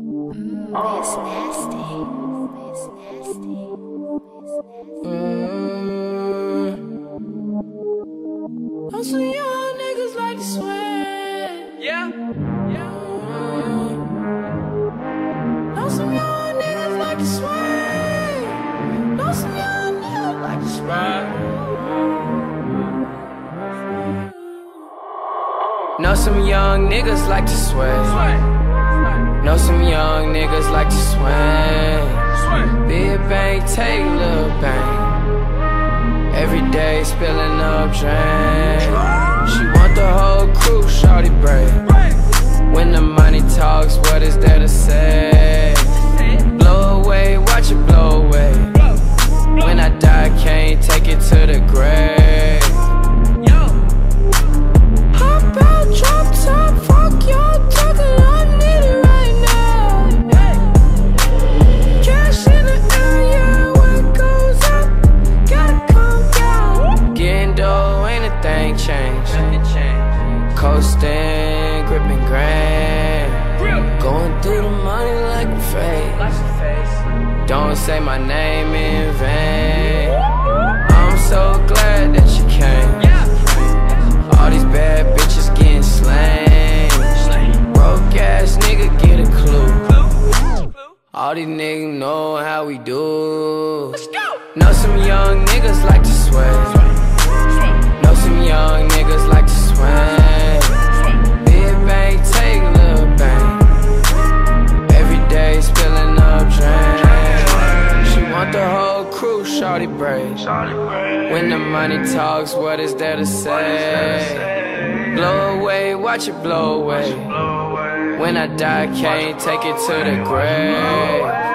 It's nasty. It's nasty. I'm some young niggas like to swear. Yeah. Know some young niggas like to swear. Know some young niggas like to swear. Know some young niggas like to sway. Know some young niggas like to swing. Big bang, take little bang. Every day spilling up drain. Coasting, gripping grand. Going through the money like a fade. Don't say my name in vain. I'm so glad that you came. All these bad bitches getting slain. Broke ass nigga get a clue. All these niggas know how we do. Know some young niggas like to sweat. Know some young niggas like to swing. When the money talks, what is there to say? Blow away, watch it blow away. When I die, can't take it to the grave.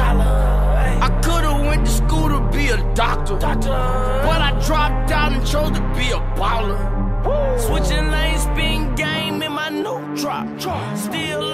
I could've went to school to be a doctor, but I dropped out and chose to be a baller. Switching lanes, spin game in my new drop. Still